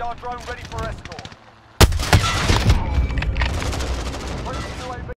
Radar drone ready for escort.